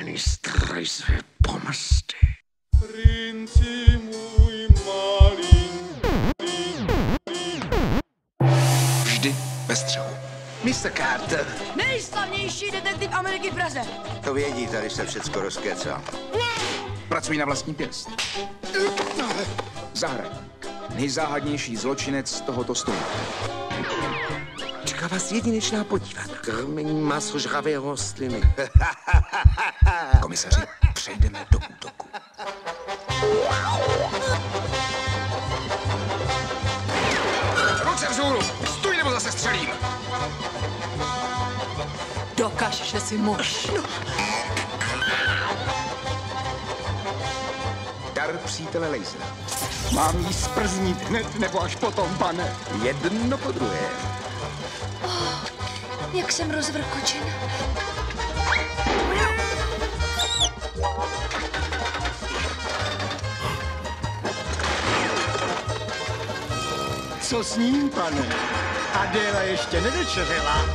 divadelný stroj své pomsty. Princi můj malý. Vždy ve střehu. Mr. Carter. Nejslavnější detektiv Ameriky v Praze. To vědí, tady se všecko rozkecal. Pracují na vlastní pěst. Zahraj. Nejzáhadnější zločinec tohoto století. Čeká vás jedinečná podívaná. Krmení masožravé rostliny. Komisaři, přejdeme do útoku. Ruce vzhůru! Stůj nebo zase střelím! Dokaž, že jsi muž. Dar přítele Lasera. Mám jí sprznít hned nebo až potom, pane. Jedno po druhé. Jak jsem rozvrkočen. Co s ním, pane? Adéla ještě nevečeřela.